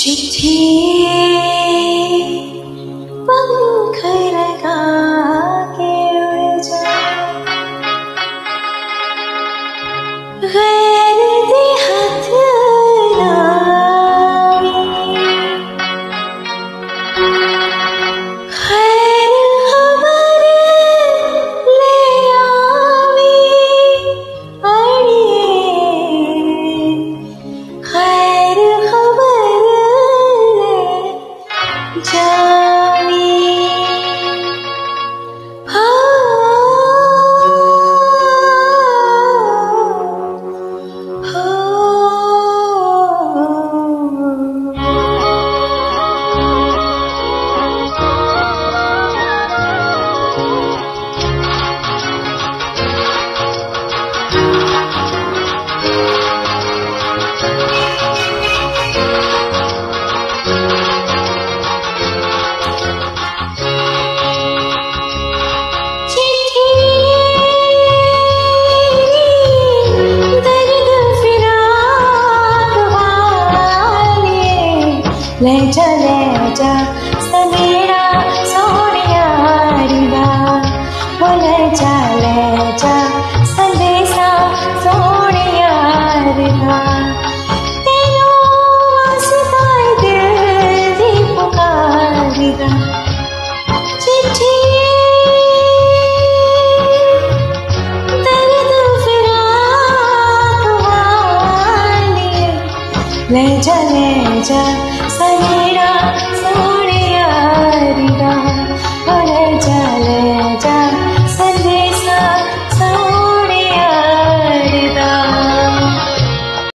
ชุดที่มั ले जा ले जा सनेरा सोनिया रिदा वो ले जा ले जा संदेशा सोनिया रिदा तेरो वास्ता दिल दी पुकारिदा चिट्ठी ले जा ले जा